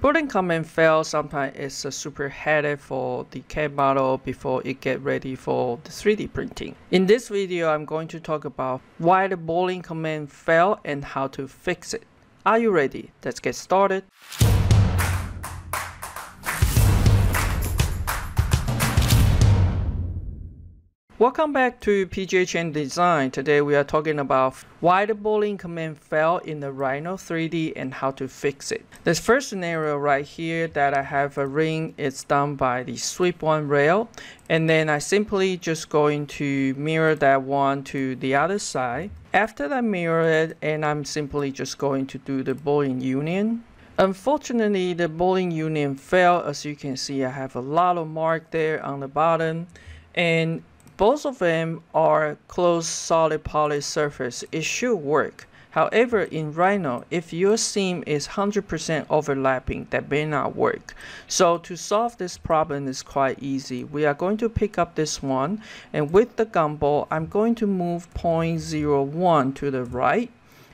Boolean command fail sometimes is a super headache for the CAD model before it get ready for the 3D printing. In this video, I'm going to talk about why the Boolean command fail and how to fix it. Are you ready? Let's get started. Welcome back to PJ Chen Design. Today we are talking about why the Boolean command fell in the Rhino 3D and how to fix it. This first scenario right here that I have a ring it's done by the sweep one rail and then I simply just going to mirror that one to the other side. After I mirror it and I'm simply just going to do the Boolean union Unfortunately, the Boolean union fell. As you can see, I have a lot of mark there on the bottom. And both of them are closed solid poly surface. It should work. However, in Rhino, if your seam is 100% overlapping, that may not work. So to solve this problem is quite easy. We are going to pick up this one, and with the gumball, I'm going to move 0.01 to the right,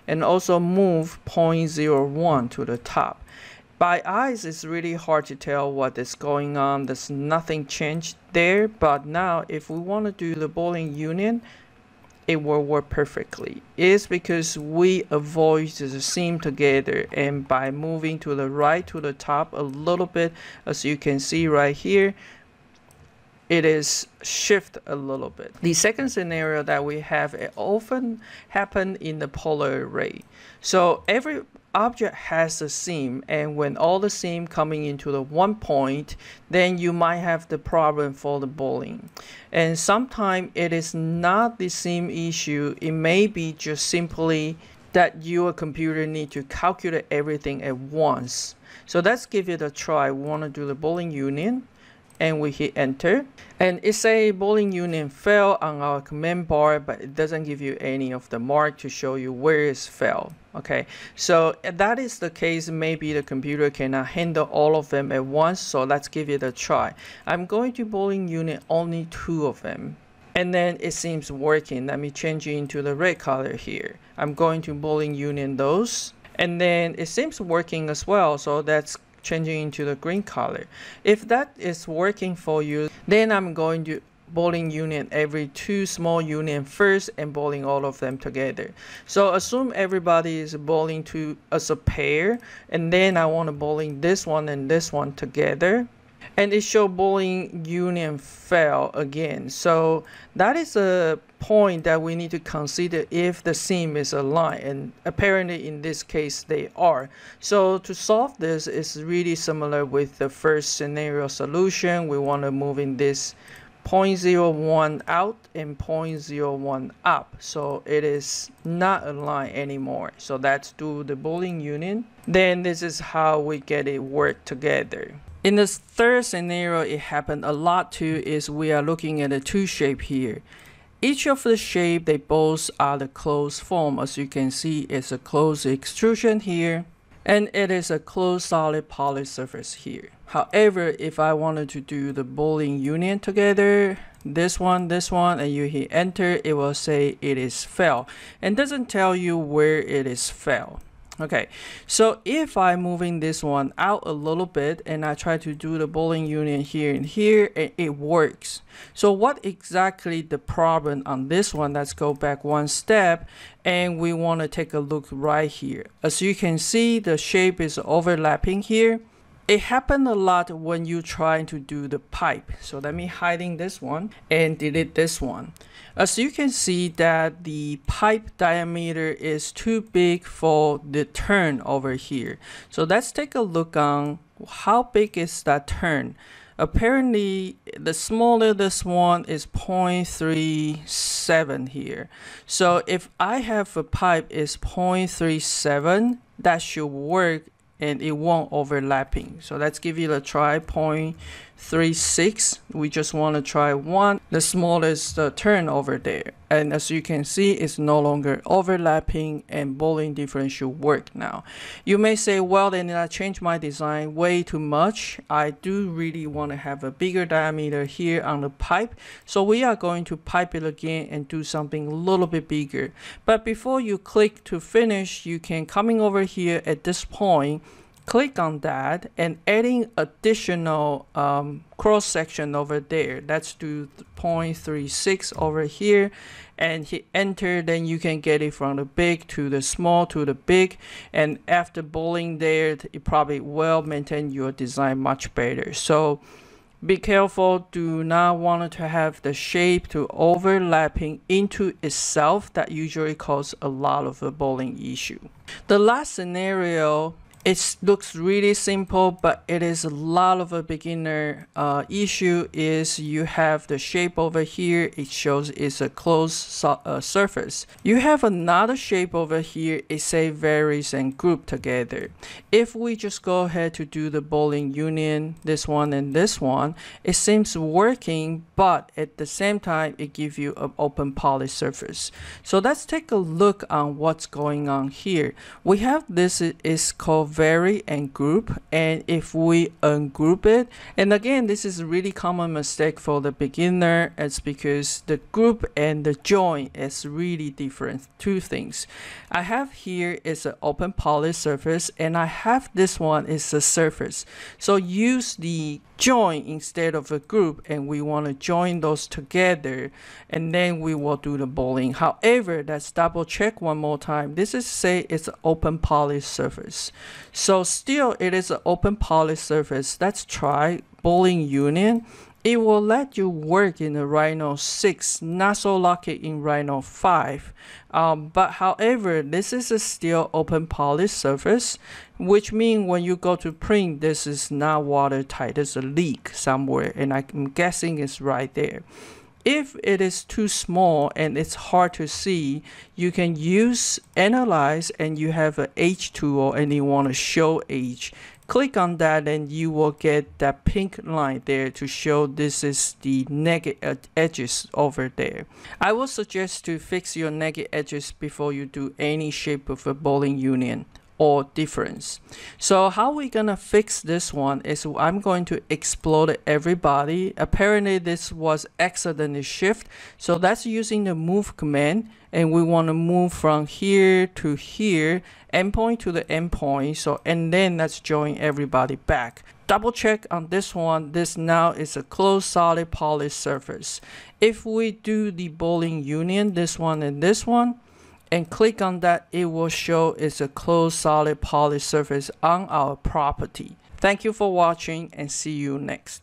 and also move 0.01 to the top by eyes it's really hard to tell what is going on there's nothing changed there but now if we want to do the Boolean union it will work perfectly it's because we avoid the seam together and by moving to the right to the top a little bit as you can see right here it is shift a little bit. The second scenario that we have often happen in the polar array. So every object has a seam and when all the seam coming into the one point then you might have the problem for the Boolean. And sometimes it is not the seam issue it may be just simply that your computer need to calculate everything at once. So let's give it a try. We want to do the Boolean union and we hit enter. And it say Boolean union fail on our command bar but it doesn't give you any of the mark to show you where it's failed okay? So that is the case maybe the computer cannot handle all of them at once so let's give it a try. I'm going to Boolean union only two of them. And then it seems working. Let me change it into the red color here. I'm going to Boolean union those. And then it seems working as well so that's changing into the green color. If that is working for you, then I'm going to Boolean union every two small union first and Boolean all of them together. So assume everybody is Boolean to as a pair and then I want to Boolean this one and this one together and it show Boolean union fail again. So that is a point that we need to consider if the seam is aligned and apparently in this case they are. So to solve this is really similar with the first scenario solution. We want to move in this 0.01 out and 0.01 up so it is not aligned anymore so let's do the Boolean union then this is how we get it work together in the third scenario, it happened a lot too is we are looking at a two shape here. Each of the shape, they both are the closed form. As you can see, it's a closed extrusion here, and it is a closed solid poly surface here. However, if I wanted to do the Boolean union together, this one, this one, and you hit enter, it will say it is fail, and doesn't tell you where it is fail. Okay, so if I'm moving this one out a little bit and I try to do the Boolean union here and here, it, it works. So what exactly the problem on this one? Let's go back one step and we want to take a look right here. As you can see, the shape is overlapping here it happened a lot when you trying to do the pipe. So let me hiding this one and delete this one. As you can see that the pipe diameter is too big for the turn over here. So let's take a look on how big is that turn. Apparently the smaller this one is 0.37 here. So if I have a pipe is 0.37 that should work and it won't overlapping. So let's give it a try, 0.36. We just want to try one, the smallest uh, turn over there. And as you can see, it's no longer overlapping and Boolean difference should work now. You may say, well, then I changed my design way too much. I do really want to have a bigger diameter here on the pipe. So we are going to pipe it again and do something a little bit bigger. But before you click to finish, you can coming over here at this point click on that and adding additional um, cross section over there. Let's do 0.36 over here. And hit enter then you can get it from the big to the small to the big. And after Boolean there it probably will maintain your design much better. So be careful, do not want to have the shape to overlapping into itself that usually cause a lot of a Boolean issue. The last scenario it looks really simple, but it is a lot of a beginner uh, issue is you have the shape over here. It shows it's a closed so uh, surface. You have another shape over here. It say varies and group together. If we just go ahead to do the Boolean union, this one and this one, it seems working, but at the same time, it gives you an open poly surface. So let's take a look on what's going on here. We have this is called vary and group and if we ungroup it and again this is a really common mistake for the beginner it's because the group and the join is really different two things. I have here is an open poly surface and I have this one is a surface. So use the join instead of a group and we want to join those together and then we will do the Boolean. However let's double check one more time. This is say it's an open poly surface so still it is an open poly surface let's try Boolean union it will let you work in the Rhino 6, not so lucky in Rhino 5. Um, but however, this is a still open poly surface, which means when you go to print, this is not watertight. There's a leak somewhere, and I'm guessing it's right there. If it is too small and it's hard to see, you can use Analyze and you have an Edge tool and you want to show Edge click on that and you will get that pink line there to show this is the negative uh, edges over there. I will suggest to fix your negative edges before you do any shape of a Boolean union or difference. So how we gonna fix this one is I'm going to explode everybody. Apparently this was accidentally shift. So that's using the move command and we want to move from here to here endpoint to the endpoint so and then let's join everybody back double check on this one this now is a closed solid poly surface if we do the Boolean union this one and this one and click on that it will show it's a closed solid poly surface on our property. Thank you for watching and see you next